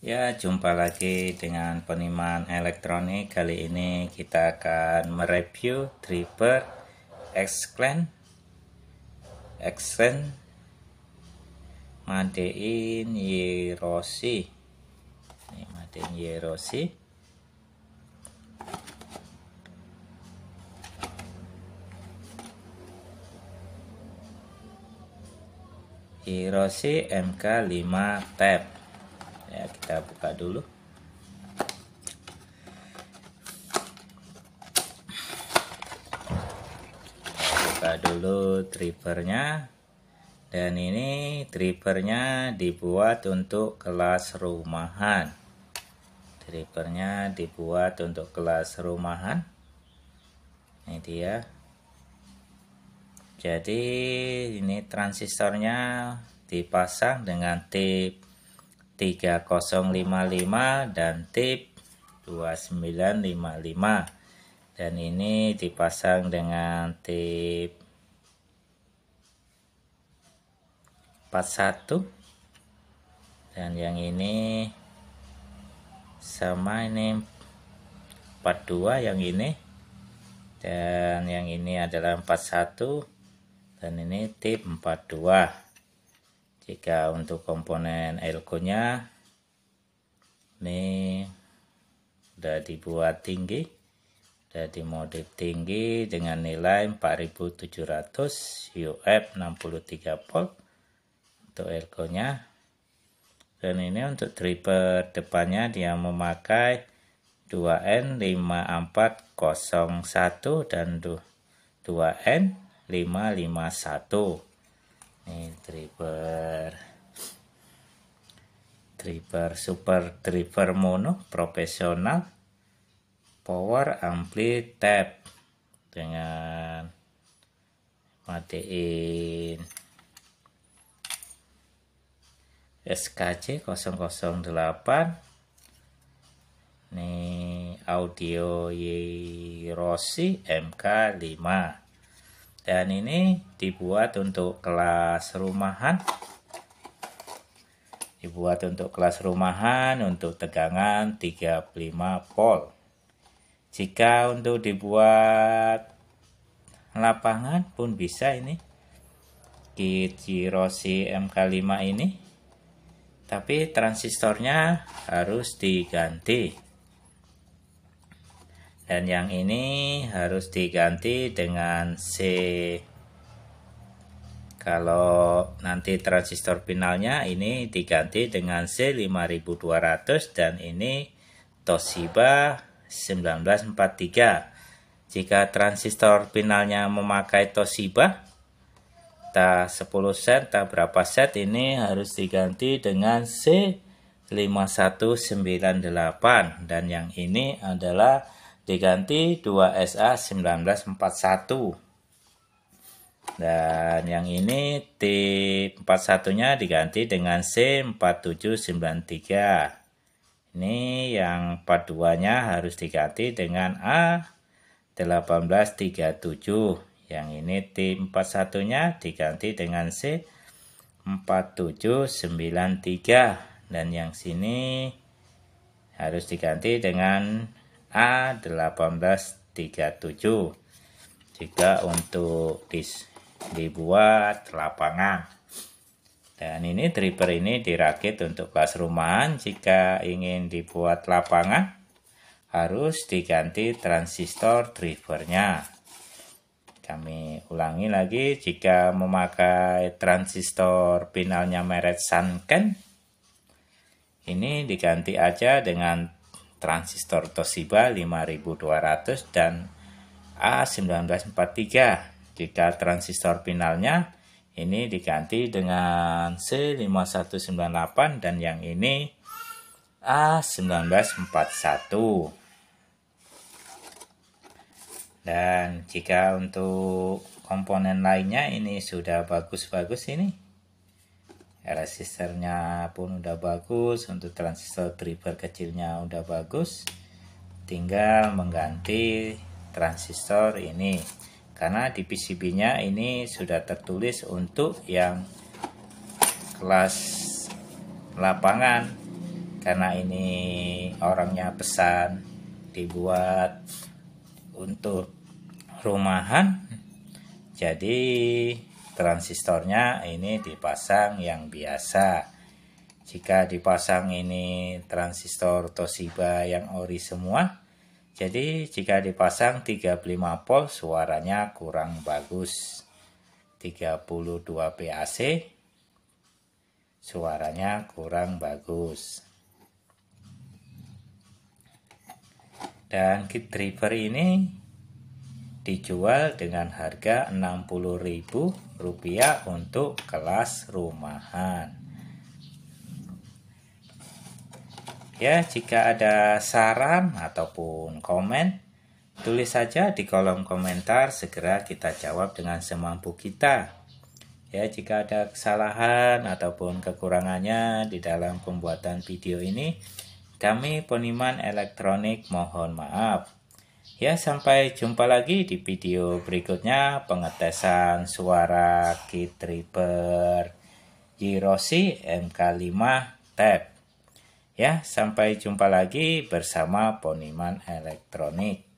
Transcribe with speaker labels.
Speaker 1: Ya, jumpa lagi dengan peniman elektronik. Kali ini kita akan mereview Tripper X-Clan X-Clan Madein Yerosi. Ini Madein Yerosi. Hiroshi MK5 Tab ya kita buka dulu. Buka dulu trippernya. Dan ini trippernya dibuat untuk kelas rumahan. Trippernya dibuat untuk kelas rumahan. Ini dia. Jadi ini transistornya dipasang dengan tip 3055 dan tip 2955 dan ini dipasang dengan tip 41 dan yang ini sama ini 42 yang ini. Dan yang ini adalah 41 dan ini tip 42 jika untuk komponen elko nya ini sudah dibuat tinggi sudah dimodif tinggi dengan nilai 4700 UF 63 volt untuk elko nya dan ini untuk tripper depannya dia memakai 2N5401 dan 2N551 ini driver. Driver super driver mono profesional power ampli tab dengan matiin. SKC 008 ini audio Yerosi MK5 dan ini dibuat untuk kelas rumahan. Dibuat untuk kelas rumahan untuk tegangan 35 volt jika untuk dibuat lapangan pun bisa ini. Kit Jirosi MK5 ini. Tapi transistornya harus diganti dan yang ini harus diganti dengan C. Kalau nanti transistor finalnya ini diganti dengan C5200 dan ini Toshiba 1943 jika transistor finalnya memakai Toshiba tak 10 set tak berapa set ini harus diganti dengan C5198 dan yang ini adalah diganti 2SA 1941 dan yang ini T41 nya diganti dengan C4793 ini yang 42 nya harus diganti dengan A1837 yang ini T41 nya diganti dengan C4793 dan yang sini harus diganti dengan A1837 jika untuk dis, dibuat lapangan. Dan ini dripper ini dirakit untuk kelas rumahan. Jika ingin dibuat lapangan harus diganti transistor drivernya kami ulangi lagi jika memakai transistor finalnya merek Sanken ini diganti aja dengan transistor Toshiba 5200 dan A1943 jika transistor finalnya ini diganti dengan C5198 dan yang ini A1941 dan jika untuk komponen lainnya ini sudah bagus-bagus ini resistornya pun udah bagus untuk transistor driver kecilnya udah bagus. Tinggal mengganti transistor ini. Karena di PCB nya ini sudah tertulis untuk yang kelas lapangan. Karena ini orangnya pesan dibuat untuk rumahan. Jadi transistornya ini dipasang yang biasa. Jika dipasang ini transistor Toshiba yang ori semua jadi jika dipasang 35 volt suaranya kurang bagus. 32 PAC suaranya kurang bagus. Dan kit driver ini dijual dengan harga Rp60.000 untuk kelas rumahan ya jika ada saran ataupun komen Tulis saja di kolom komentar, segera kita jawab dengan semampu kita. Ya, jika ada kesalahan ataupun kekurangannya di dalam pembuatan video ini, kami Poniman Elektronik mohon maaf. Ya, sampai jumpa lagi di video berikutnya pengetesan suara kit Reaper Girosi MK5 Tab. Ya, sampai jumpa lagi bersama Poniman Elektronik.